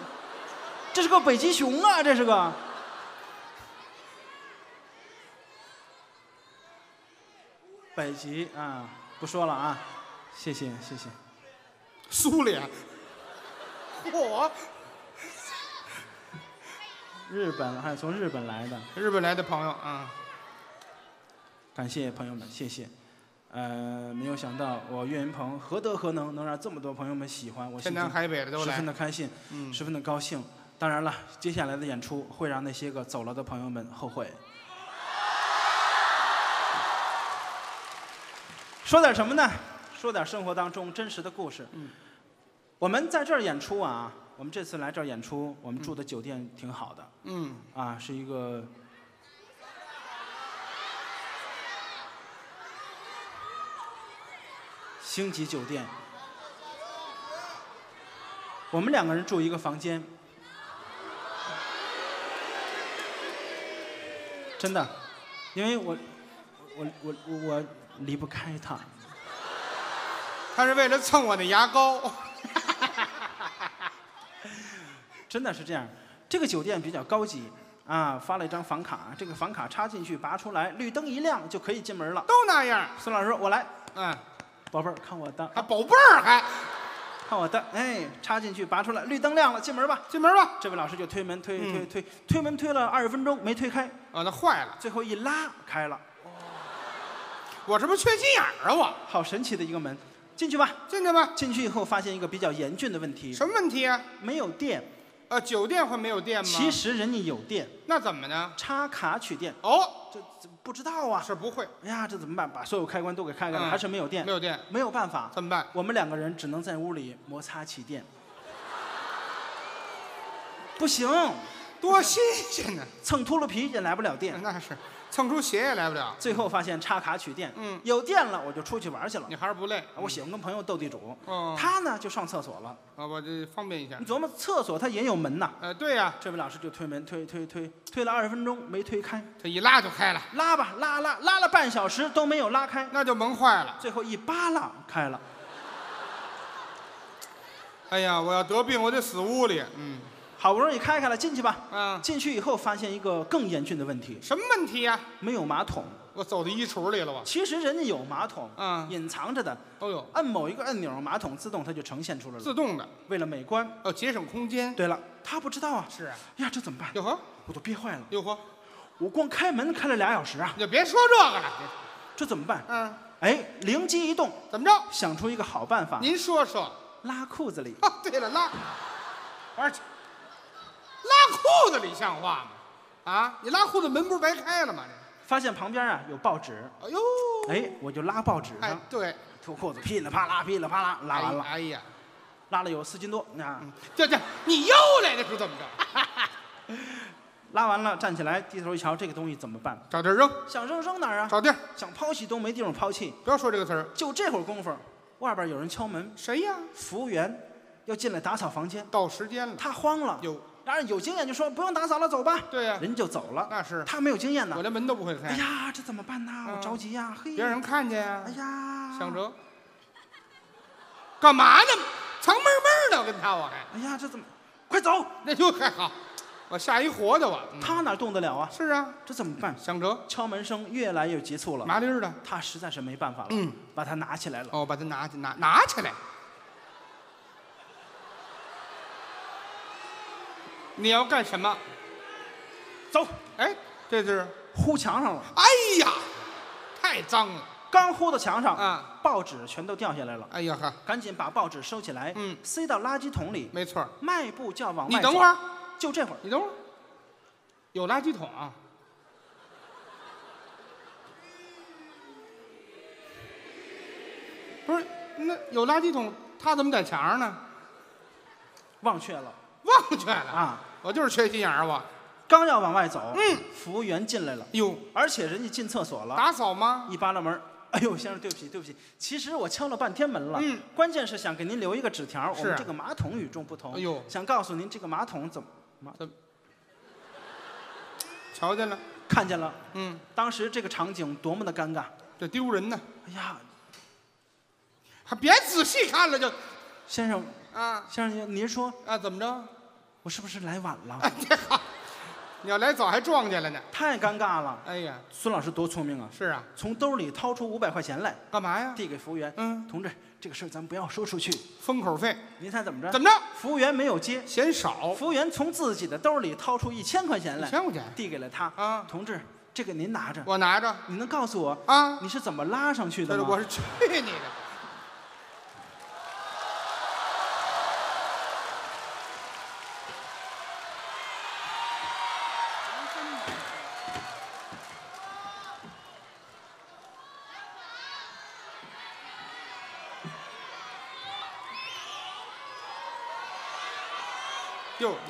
这是个北极熊啊，这是个。北极啊，不说了啊，谢谢谢谢。苏联。嚯！日本还有从日本来的，日本来的朋友啊，感谢朋友们，谢谢。呃，没有想到我岳云鹏何德何能，能让这么多朋友们喜欢我，天南海北的都十分。的开心，嗯，十分的高兴。当然了，接下来的演出会让那些个走了的朋友们后悔。说点什么呢？说点生活当中真实的故事。嗯，我们在这儿演出啊，我们这次来这儿演出，我们住的酒店挺好的嗯，啊，是一个星级酒店。我们两个人住一个房间，真的，因为我我我我我离不开他。他是为了蹭我的牙膏。*laughs* 真的是这样。这个酒店比较高级啊，发了一张房卡，这个房卡插进去拔出来，绿灯一亮就可以进门了。都那样。孙老师，我来，嗯，宝贝儿，看我的，啊宝贝儿还看我的，哎，插进去拔出来，绿灯亮了，进门吧。进门吧。这位老师就推门推嗯推推推门推了二十分钟没推开，啊，那坏了，最后一拉开了，我这不缺心眼儿啊我。好神奇的一个门，进去吧。进去吧。进去以后发现一个比较严峻的问题，什么问题啊？没有电。呃，酒店会没有电吗？其实人家有电，那怎么呢？插卡取电，哦，这这不知道啊。是不会，哎呀，这怎么办？把所有开关都给开开了，嗯还是没有电没。有电没有办法，怎么办？我们两个人只能在屋里摩擦起电。*laughs* 不行，多新鲜呢！蹭秃噜皮也来不了电。那是蹭出血也来不了。最后发现插卡取电，嗯，有电了我就出去玩去了。你还是不累。我喜欢跟朋友斗地主，嗯，他呢就上厕所了。啊，我这方便一下你。琢磨厕所它也有门呐。呃，对呀，这位老师就推门推推推推了二十分钟没推开，他一拉就开了，拉吧拉拉拉了半小时都没有拉开，那就门坏了。最后一扒拉开了。哎呀，我要得病，我得死屋里。嗯，好不容易开开了，进去吧。啊，进去以后发现一个更严峻的问题，什么问题呀？没有马桶。我走到衣橱里了吧？其实人家有马桶，嗯，隐藏着的，都有按某一个按钮，马桶自动它就呈现出来了。自动的，为了美观，要节省空间。对了，他不知道啊，是呀，这怎么办？哟呵，我都憋坏了，哟呵，我光开门开了俩小时啊，你就别说这个了。这怎么办？嗯，哎，灵机一动，怎么着？想出一个好办法，您说说。拉裤子里。哦，对了，拉，而且拉裤子里像话吗？啊，你拉裤子门不是白开了吗？发现旁边啊有报纸，哎呦，哎，我就拉报纸哎上，，对，脱裤子噼里啪啦噼里啪啦拉完了，哎呀，拉了有四斤多啊，这这，你又来的是怎么着？*laughs* 拉完了站起来低头一瞧，这个东西怎么办？找地儿扔，想扔扔哪儿啊？找地儿，想抛弃都没地方抛弃。不要说这个词儿。就这会儿功夫，外边有人敲门，谁呀？服务员要进来打扫房间，到时间了。他慌了。有，当然有经验就说不用打扫了，走吧。对呀，人就走了。那是，他没有经验呢我。连门都不会开，哎呀，这怎么办呢？我嗯着急呀。嘿，别让人看见呀哎。呀，想辙。干嘛呢？藏闷闷的，我跟他我还，哎呀，这怎么？快走！那就还好，我吓一活的我。嗯他哪动得了啊？是啊，这怎么办？想辙，敲门声越来越急促了，麻利儿的。他实在是没办法了，嗯，把它拿起来了。哦，把它拿起拿拿起来。你要干什么？走，哎，这是，糊墙上了，哎呀，太脏了刚糊到墙上，啊！报纸全都掉下来了，哎呀哈，赶紧把报纸收起来，嗯塞到垃圾桶里，没错。迈步就要往外走。你等会儿，就这会儿，你等会儿，有垃圾桶啊？不是，那有垃圾桶，他怎么在墙上呢？忘却了忘却了，啊！我就是缺心眼儿我。刚要往外走，嗯，服务员进来了，哟，而且人家进厕所了，打扫吗？一扒拉门。*laughs* 哎呦，先生，对不起，对不起。其实我敲了半天门了，嗯，关键是想给您留一个纸条。我们这个马桶与众不同，哎呦。想告诉您这个马桶怎么马瞧见了，看见了。嗯，当时这个场景多么的尴尬，这丢人呢，哎呀，还别仔细看了就。先生，啊。先生您您说。啊，怎么着？我是不是来晚了？哎，这好，你要来早还撞见了呢。太尴尬了。哎呀，孙老师多聪明啊，是啊，从兜里掏出五百块钱来，干嘛呀？递给服务员。嗯，同志，这个事儿咱不要说出去。封口费您猜怎么着？怎么着？服务员没有接，嫌少，服务员从自己的兜里掏出一千块钱来，一千块钱递给了他。啊，同志，这个您拿着，我拿着你能告诉我啊。你是怎么拉上去的我是去你的！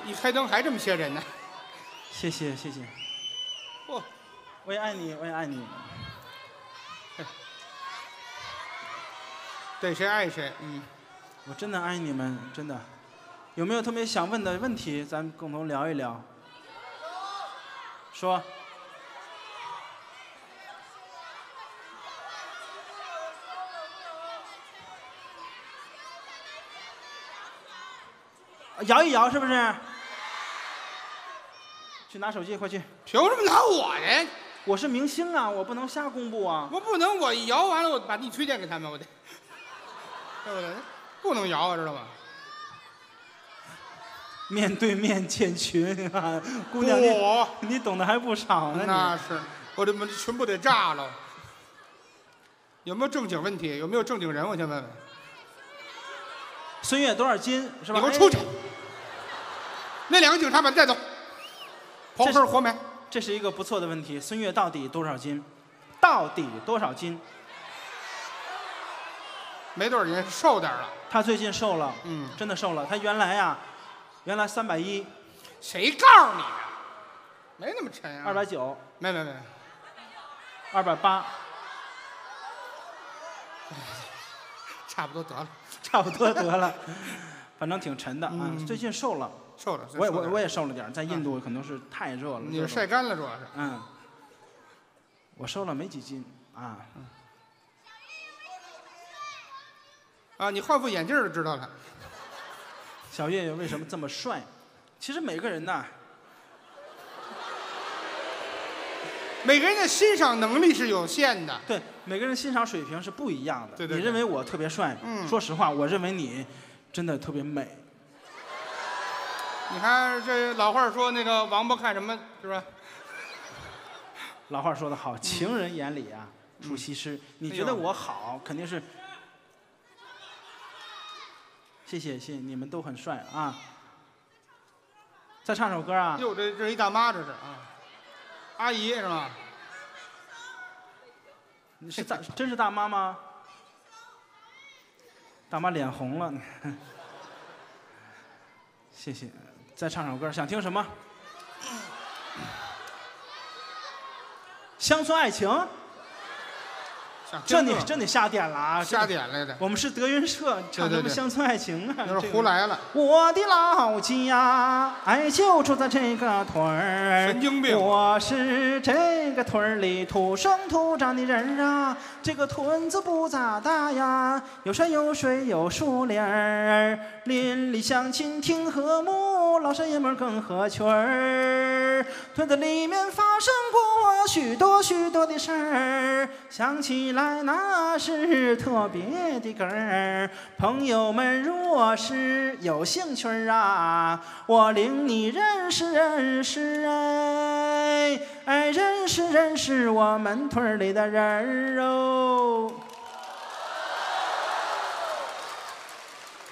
哟，一开灯还这么些人呢！谢谢谢谢，嚯，我也爱你，我也爱你。*laughs* 对谁爱谁，嗯，我真的爱你们，真的。有没有特别想问的问题？咱们共同聊一聊。说。摇一摇是不是？去拿手机，快去！凭什么拿我的？我是明星啊，我不能瞎公布啊。我不能，我摇完了，我把你推荐给他们，我得，对不对？不能摇啊，知道吗？面对面建群啊，姑娘你我你懂得还不少呢。那是，我这们群不得炸了。有没有正经问题？有没有正经人？我先问问。孙越多少斤是吧？你给我出去哎！那两个警察把他带走，刨这坑活埋。这是一个不错的问题。孙越到底多少斤？到底多少斤？没多少斤，瘦点了。他最近瘦了，嗯，真的瘦了。他原来呀、原来三百一、谁告诉你的？没那么沉啊。二百九、没没没，二百八，*laughs* 差不多得了，差不多得了。反正挺沉的啊。嗯最近瘦了，瘦了。我也我我也，瘦了点儿在印度可能是太热了。你是晒干了主要是。嗯，我瘦了没几斤啊。啊，你换副眼镜就知道了。小岳岳为什么这么帅？其实每个人呐，每个人的欣赏能力是有限的。对每个人欣赏水平是不一样的。对对对你认为我特别帅，嗯说实话，我认为你真的特别美。你看这老话说那个王八看什么是吧？老话说得好，情人眼里啊出西施。你觉得我好，肯定是。谢谢谢谢，你们都很帅啊！再唱首歌啊！哟，这这一大妈这是啊，阿姨是吧？你是大真是大妈吗？大妈脸红了。*laughs* 谢谢，再唱首歌，想听什么？乡村爱情，这你真得瞎点了啊！瞎点来的，我们是德云社，唱什对对么乡村爱情啊？有点这个胡来了。我的老家，哎，就住在这个屯儿。神经病我是这个屯儿里土生土长的人儿啊。这个屯子不咋大呀，有山有水有树林儿，邻里乡亲挺和睦，老少爷们儿更合群儿。屯子里面发生过许多许多的事儿，想起来哎那是特别的哏儿。朋友们若是有兴趣啊，我领你认识认识哎，哎认识认识我们屯里的人儿哦。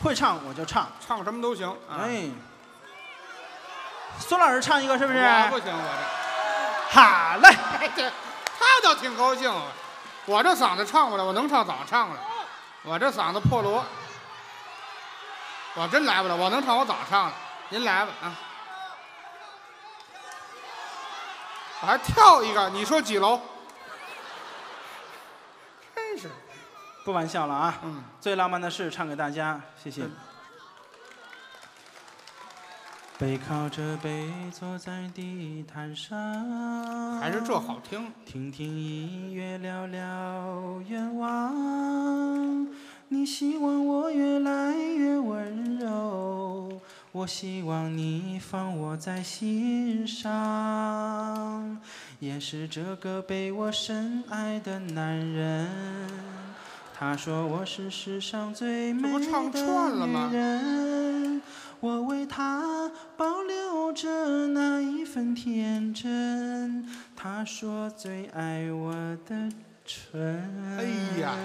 会唱我就唱，唱什么都行。哎。孙老师唱一个是不是？不行，我这好嘞。这，他倒挺高兴。我这嗓子唱不了，我能唱早唱了。我这嗓子破锣，我真来不了。我能唱，我早唱了。您来吧啊！我还跳一个，你说几楼？真是，不玩笑了啊！嗯，最浪漫的事唱给大家，谢谢。嗯背靠着背坐在地毯上，还是这好听。听听音乐，聊聊愿望。你希望我越来越温柔，我希望你放我在心上。也是这个被我深爱的男人，他说我是世上最美这不唱的串了吗女人。我为他保留着那一份天真，他说最爱我的唇。哎呀，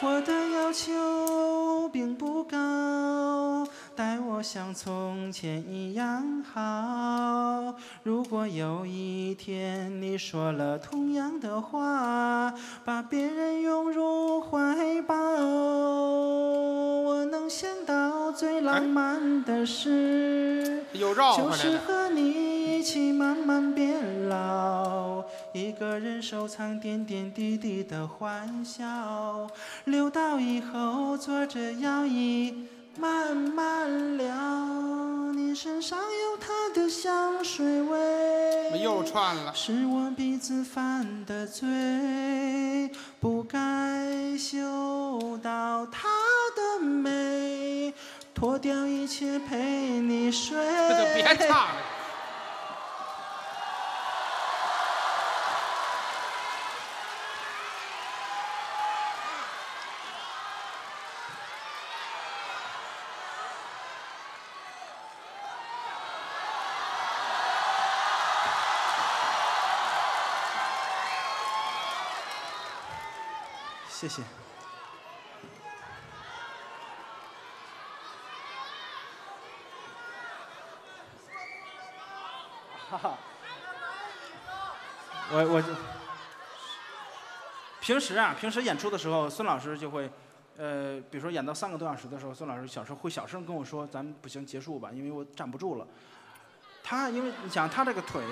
我的要求并不高，待我像从前一样好。如果有一天你说了同样的话，把别人拥入怀抱，我能想到最浪漫的事。就是。和你一起慢慢变老，一个人收藏点点滴滴的欢笑，留到以后坐着摇椅慢慢聊。你身上有她的香水味，又串了。是我鼻子犯的罪，不该嗅到她的美，脱掉一切陪你睡。别唱了。谢谢。哈 *laughs* 哈我我就平时啊，平时演出的时候，孙老师就会，呃，比如说演到三个多小时的时候，孙老师小时候会小声跟我说：“咱们不行，结束吧，因为我站不住了。”他因为你想他这个腿，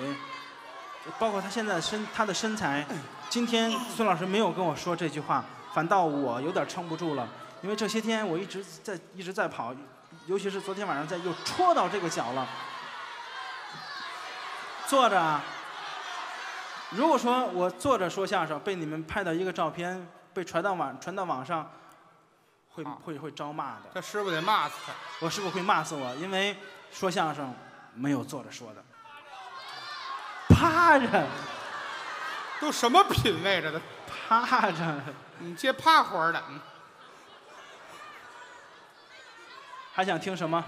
包括他现在身他的身材，今天孙老师没有跟我说这句话，反倒我有点撑不住了，因为这些天我一直在一直在跑，尤其是昨天晚上在又戳到这个脚了。坐着啊，如果说我坐着说相声被你们拍到一个照片被传到网传到网上，会好会会招骂的。这师傅得骂死他。我师傅会骂死我，因为说相声没有坐着说的，趴着都什么品味这都？趴着，你接趴活儿的，嗯还想听什么？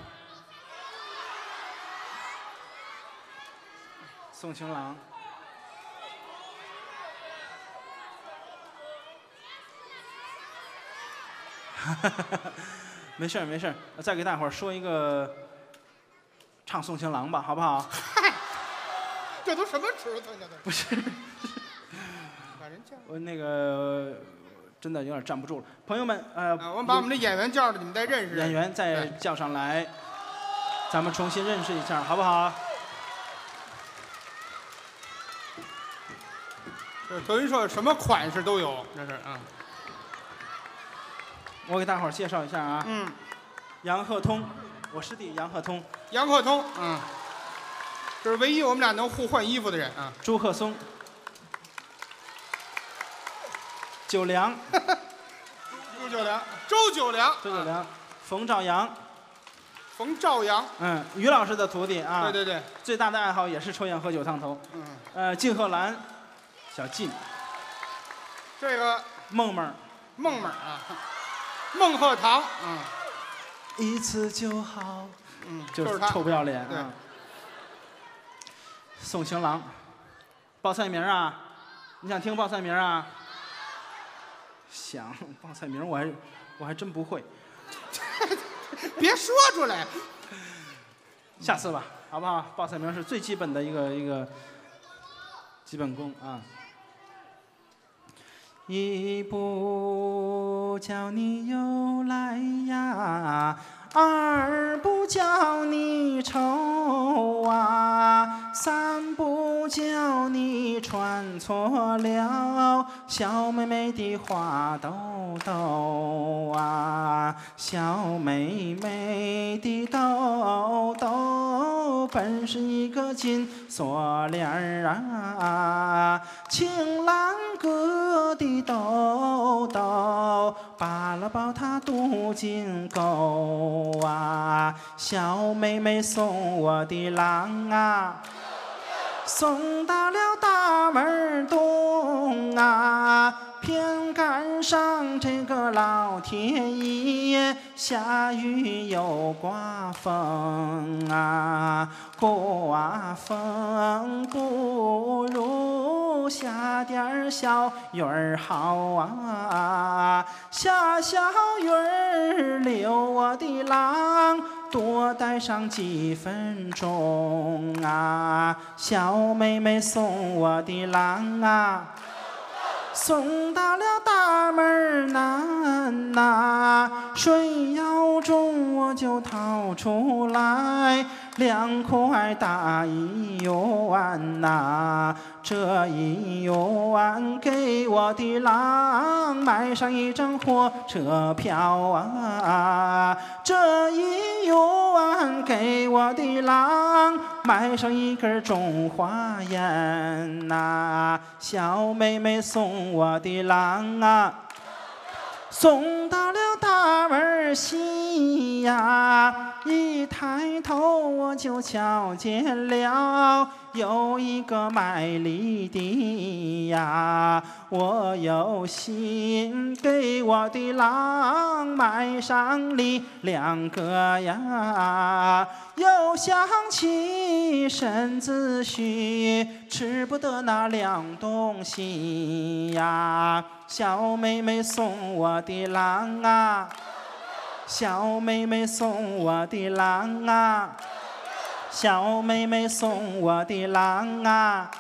宋情郎。*laughs* 没事儿没事儿，我再给大伙儿说一个，唱送情郎吧，好不好？嗨这都什么尺寸呢？都不是，把人叫。我那个真的有点站不住了。朋友们，呃，啊，我们把我们的演员叫上，你们再认识。演员再叫上来，咱们重新认识一下，好不好？这等于说什么款式都有，这是啊。我给大伙儿介绍一下啊，嗯，杨鹤通，我师弟杨鹤通，杨鹤通，嗯，这是唯一我们俩能互换衣服的人啊。朱鹤松，九良，*laughs* 朱九良，周九良，啊，周九良，冯兆阳，冯兆阳，嗯，于老师的徒弟啊，对对对，最大的爱好也是抽烟喝酒烫头。嗯，呃，靳鹤兰，小晋，这个梦梦，梦梦啊，孟鹤堂，嗯一次就好，嗯，就是是他，臭不要脸对啊。送情郎，报菜名啊？你想听报菜名啊？想报菜名，我还我还真不会，*laughs* 别说出来，下次吧，好不好？报菜名是最基本的一个一个基本功啊。一不叫你又来呀，二不叫你愁啊，三不叫你穿错了小妹妹的花兜兜啊，小妹妹的兜兜本是一个金锁链儿啊，情郎哥的兜兜扒了抱他镀金钩啊，小妹妹送我的郎啊。送到了大门东啊，偏赶上这个老天爷下雨又刮风啊，刮风不如下点儿小雨儿好啊，下小雨儿留我的郎。多待上几分钟啊，小妹妹送我的郎啊，送到了大门南呐，水要重我就掏出来。两块大一元呐，这一元给我的郎买上一张火车票啊，这一元给我的郎买上一根中华烟呐，小妹妹送我的郎啊。送到了大门西呀，一抬头我就瞧见了有一个卖梨的呀，我有心给我的郎买上梨两个呀，又想起身子虚，吃不得那凉东西呀。小妹妹送我的郎啊，小妹妹送我的郎啊，小妹妹送我的郎啊，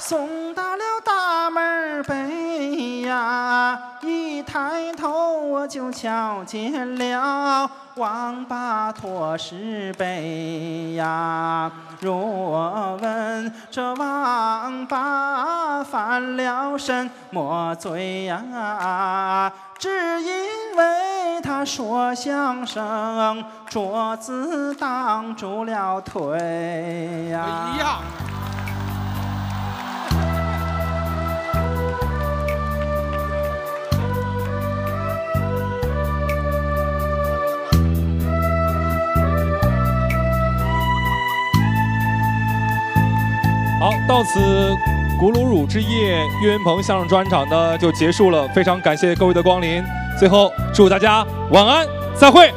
送到了大门北呀，一抬头我就瞧见了。王八驮石碑呀！若问这王八犯了什么罪呀？只因为他说相声，桌子挡住了腿呀！哎呀！好，到此《古鲁乳之夜》岳云鹏相声专场呢就结束了，非常感谢各位的光临。最后祝大家晚安，再会。